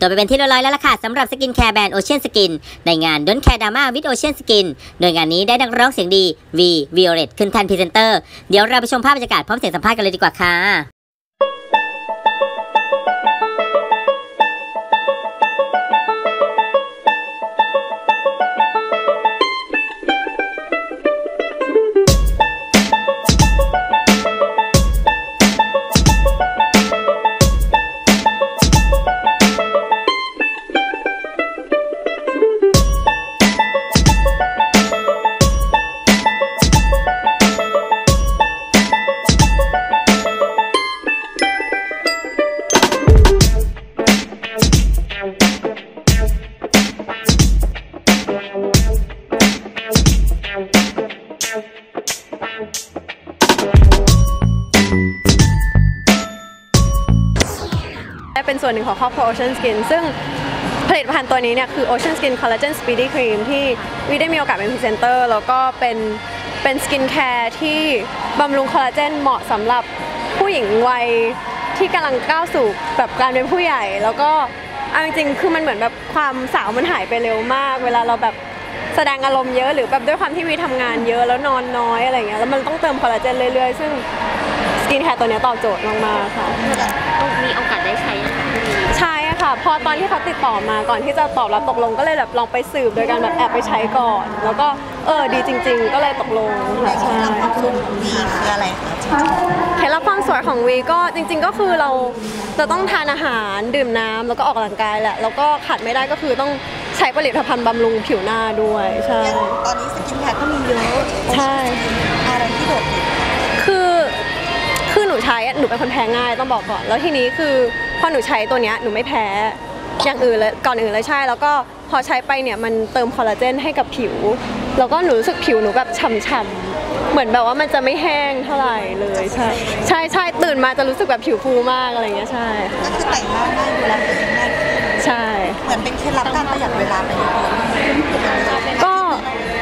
ตัวไปเป็นที่เรียบร้อยแล้วล่ะค่ะสำหรับสกินแคร์แบรนด์ Ocean Skin ในงาน Don't Care Drama with Ocean Skin โดยงานนี้ได้นักร้องเสียงดี วี วิโอเลต ขึ้นแท่นพรีเซนเตอร์ เดี๋ยวเราไปชมภาพบรรยากาศพร้อมเสียงสัมภาษณ์กันเลยดีกว่าค่ะ ได้เป็นส่วนหนึ่งของครอบครัว Ocean Skin ซึ่งผลิตภัณฑ์ตัวนี้เนี่ยคือ Ocean Skin Collagen Speedy Cream ที่วิได้มีโอกาสเป็นพรีเซนเตอร์แล้วก็เป็นเป็นสกินแคร์ที่บำรุงคอลลาเจนเหมาะสำหรับผู้หญิงวัยที่กำลังก้าวสู่แบบการเป็นผู้ใหญ่ แล้วก็เอาจริงๆคือมันเหมือนแบบความสาวมันหายไปเร็วมาก เวลาเราแบบแสดงอารมณ์เยอะหรือแบบด้วยความที่วีทำงานเยอะแล้วนอนน้อยอะไรเงี้ยแล้วมันต้องเติมคอลลาเจนเรื่อยๆ ซึ่งสกินแคร์ตัวเนี้ยตอบโจทย์มากๆค่ะ มีโอกาสได้ใช้ พอตอนที่เขาติดต่อมาก่อนที่จะตอบรับตกลงก็เลยแบบลองไปสืบโดยการแบบแอบไปใช้ก่อน แล้วก็เออดีจริง ๆ ก็เลยตกลงค่ะใช่ความสุขของวีคืออะไรคะจริงเคล็ดลับความสวยของวีก็จริง ๆ ก็คือเราจะต้องทานอาหารดื่มน้ำแล้วก็ออกกำลังกายแหละแล้วก็ขาดไม่ได้ก็คือต้องใช้ผลิตภัณฑ์บำรุงผิวหน้าด้วยใช่ๆอย่างตอนนี้สกินแคร์ก็มีเยอะใช่อะไรที่โดดเด่นคือคือหนูใช้อะหนูเป็นคนแพ้ง่ายต้องบอกก่อน แล้วทีนี้คือ พอหนูใช้ตัวเนี้ยหนูไม่แพ้อย่างอื่นเลยก่อนอื่นเลยใช่ แล้วก็พอใช้ไปเนี่ยมันเติมคอลลาเจนให้กับผิว แล้วก็หนูรู้สึกผิวหนูแบบฉ่ำๆเหมือนแบบว่ามันจะไม่แห้งเท่าไหร่เลยใช่ใช่ใช่ตื่นมาจะรู้สึกแบบผิวฟูมากอะไรเงี้ยใช่ก็คือแต่งหน้าง่ายดูแลตัวเองง่ายใช่ เหมือนเป็นเคล็ดลับการประหยัดเวลาไปเยอะก็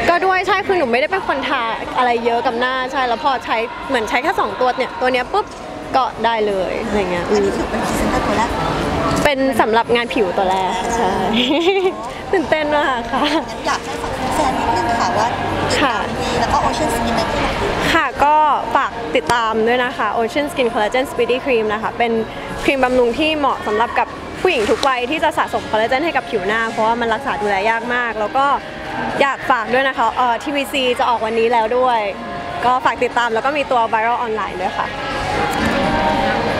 ก็ด้วยใช่คือหนูไม่ได้เป็นคนทาอะไรเยอะกับหน้าใช่แล้วพอใช้เหมือนใช้แค่สองตัวเนี่ยตัวเนี้ยปุ๊บ ก็ได้เลยอะไรเงี้ยอือันมนี้ถือเป็นพรีเซนเตอร์ตัวแรกงั้นเป็นสำหรับงานผิวตัวแรกใช่ตื่นเต้นมากค่ะอยากให้ฝากแฟนๆนิดนึงค่ะว่าติดค่ะตามวีแล้วก็ Ocean Skin ในที่ไหนค่ะก็ฝากติดตามด้วยนะคะ Ocean Skin Collagen Speedy Cream นะคะ เป็นครีมบำรุงที่เหมาะสำหรับกับผู้หญิงทุกวัยที่จะสะสมคอลลาเจนให้กับผิวหน้า เพราะว่ามันรักษาดูแลยากมาก แล้วก็อยากฝากด้วยนะคะเอ่อ TVC จะออกวันนี้แล้วด้วย ก็ฝากติดตามแล้วก็มีตัว Viral Online ด้วยค่ะ Thank you.